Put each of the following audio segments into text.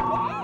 Woo!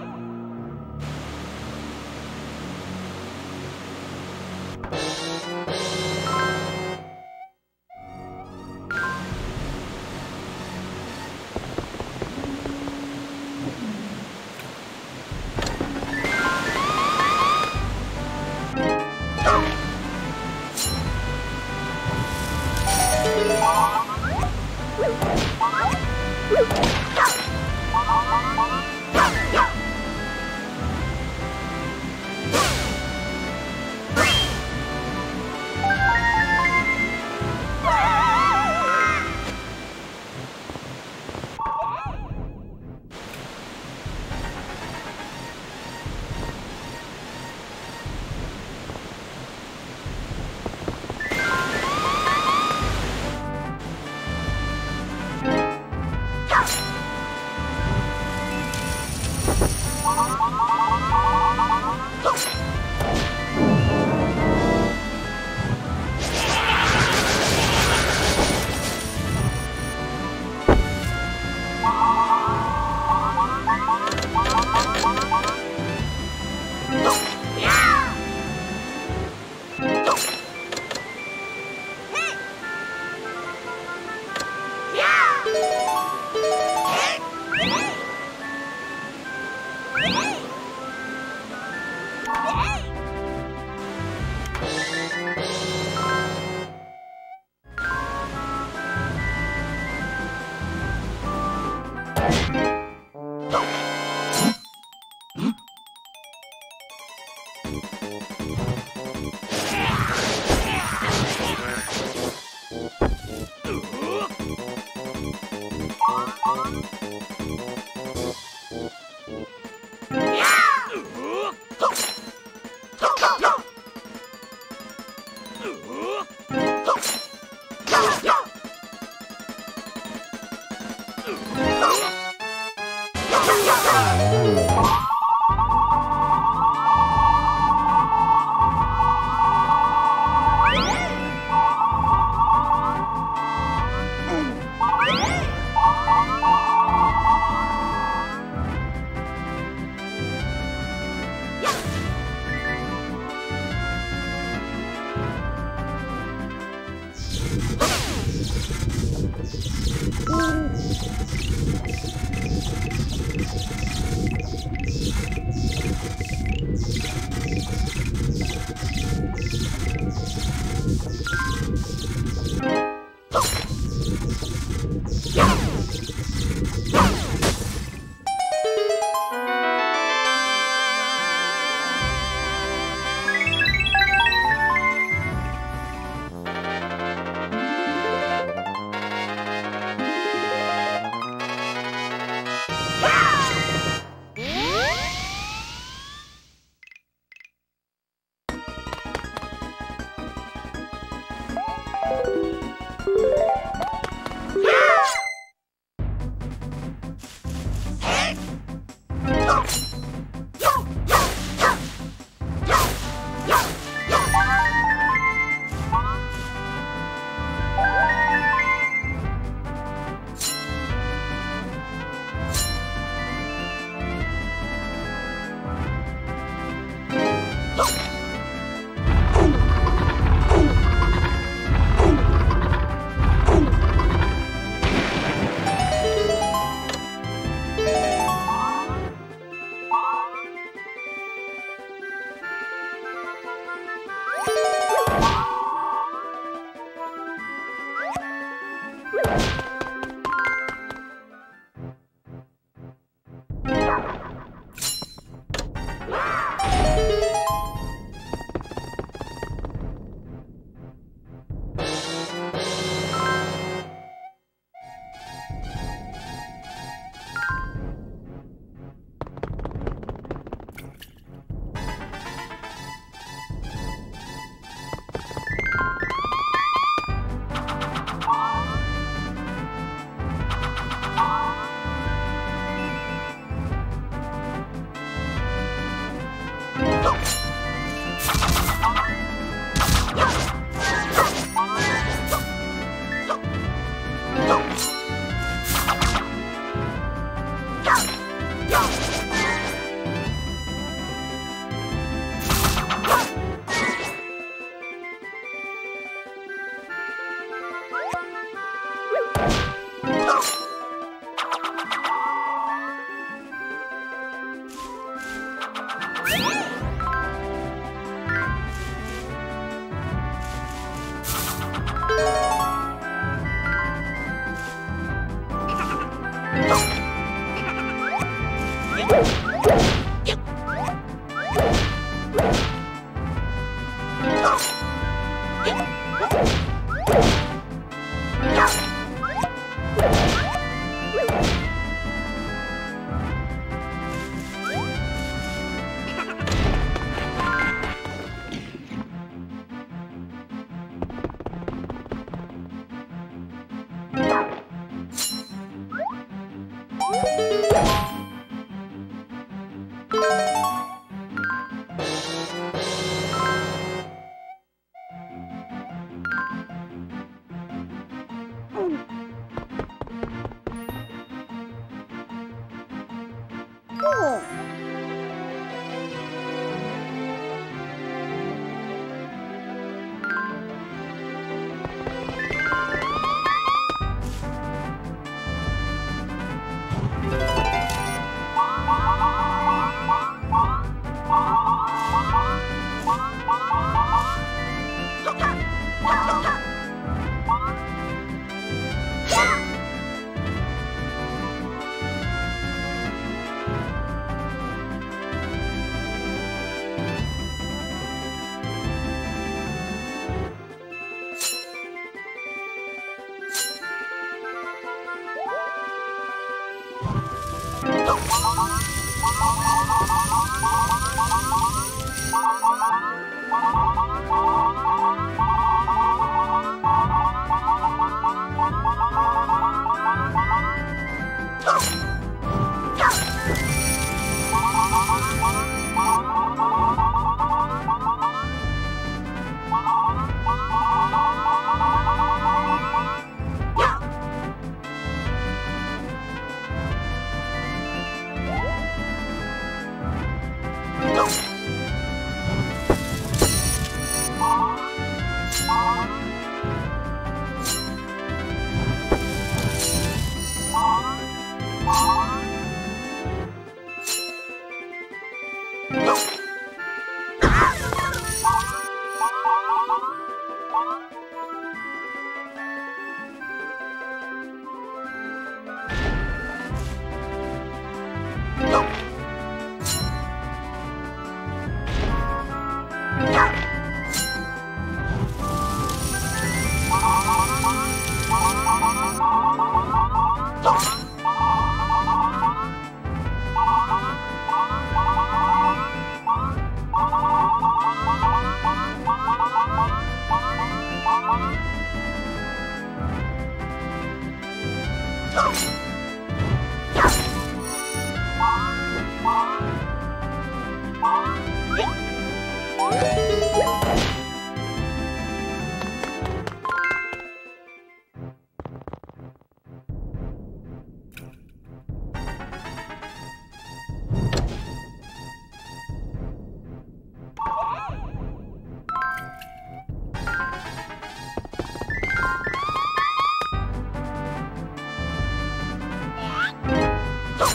Não.